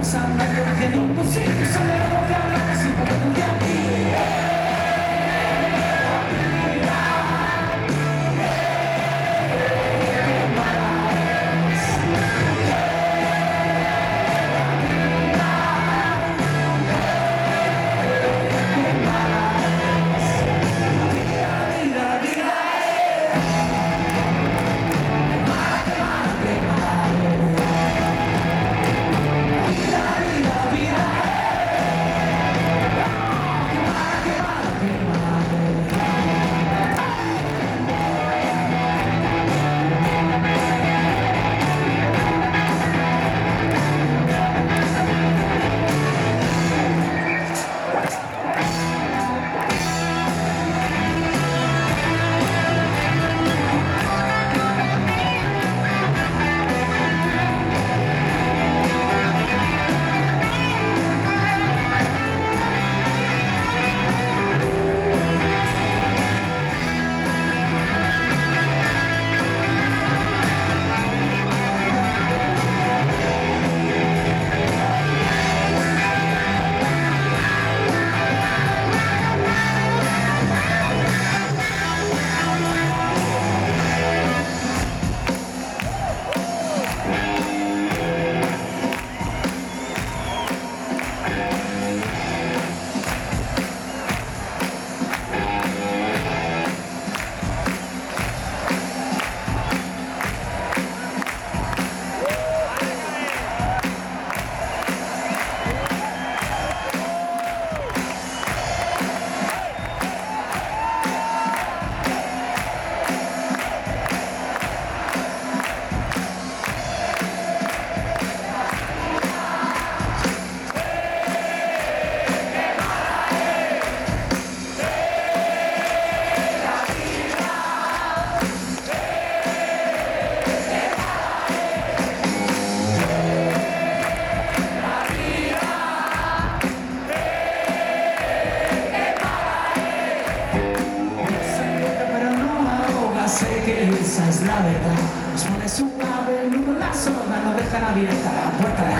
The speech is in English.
esa es la verdad. Pones un ave en la zona, no dejan abierta la puerta